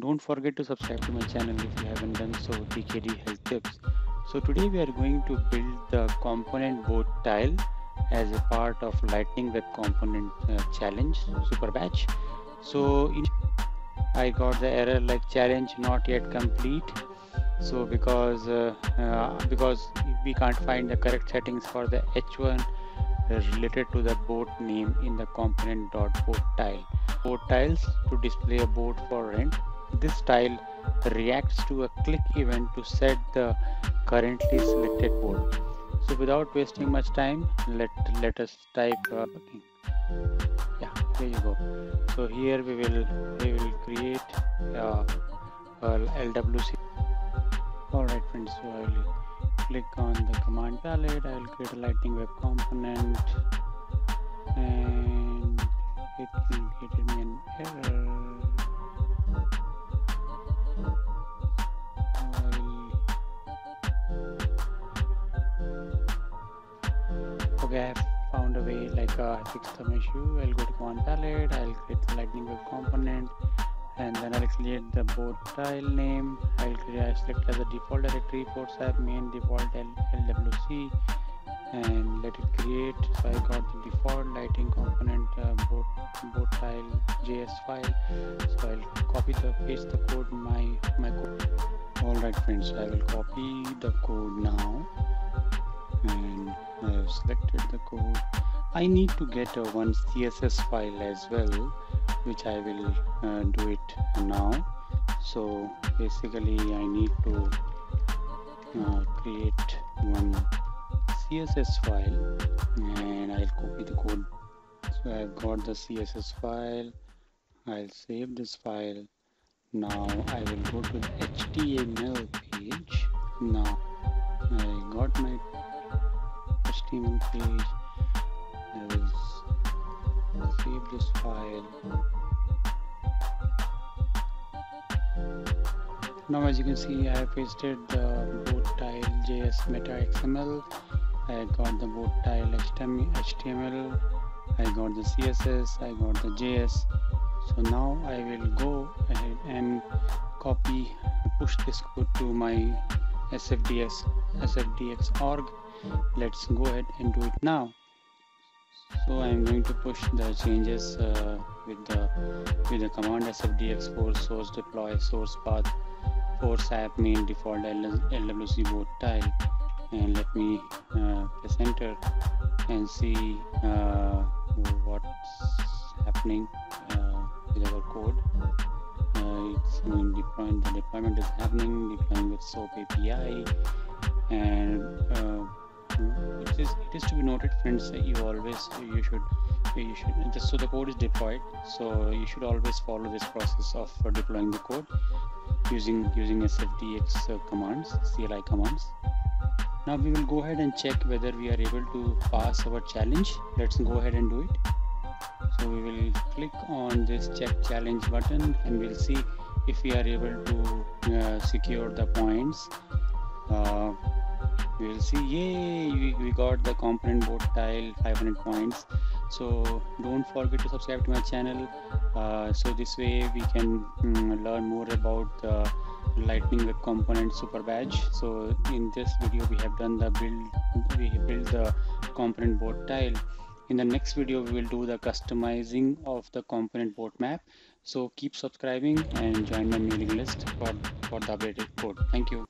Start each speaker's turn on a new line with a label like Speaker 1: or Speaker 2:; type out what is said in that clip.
Speaker 1: don't forget to subscribe to my channel if you haven't done so TKD health tips. So today we are going to build the component boat tile as a part of lightning web component uh, challenge super badge. So I got the error like challenge not yet complete. So because uh, uh, because we can't find the correct settings for the h1 related to the boat name in the component.boat tile. Boat tiles to display a boat for rent this tile reacts to a click event to set the currently selected boat. So without wasting much time, let let us type. Uh, yeah, here you go. So here we will we will create uh, LWC. All right, friends. So I will click on the command palette. I will create a Lightning Web component, and it created me an error. Okay I have found a way like uh, fix some issue. I'll go to command palette I'll create the lightning component and then I'll create the boat tile name. I'll create I select as a default directory force app main default LWC and let it create. So I got the default lighting component uh, boat, boat tile JS file. So I'll copy the paste the code my my code. Alright friends I will copy the code now and I have selected the code I need to get a one CSS file as well which I will uh, do it now. So basically I need to uh, create one CSS file and I'll copy the code. So I've got the CSS file. I'll save this file. Now I will go to the HTML page. Now I got my HTML page I will save this file now as you can see I have pasted the boat tile JS meta XML I got the boat tile HTML I got the CSS I got the JS so now I will go ahead and copy push this code to my SFDS SFDX org let's go ahead and do it now. So I'm going to push the changes uh, with the with the command sfdx force source deploy source path force app main default LWC boat tile. And let me uh, press enter and see uh, what's happening uh, with our code. Uh, it's mean the deployment is happening deploying with soap API and uh, it is it is to be noted friends you always you should you should just so the code is deployed so you should always follow this process of deploying the code using using sfdx uh, commands cli commands. Now we will go ahead and check whether we are able to pass our challenge. Let's go ahead and do it. So we will click on this check challenge button and we'll see if we are able to uh, secure the points. Uh, we will see. Yay we, we got the component boat tile 500 points. So don't forget to subscribe to my channel. Uh, so this way we can um, learn more about the lightning web component super badge. So in this video we have done the build we built the component boat tile. In the next video we will do the customizing of the component boat map. So keep subscribing and join my mailing list for for the updated code. Thank you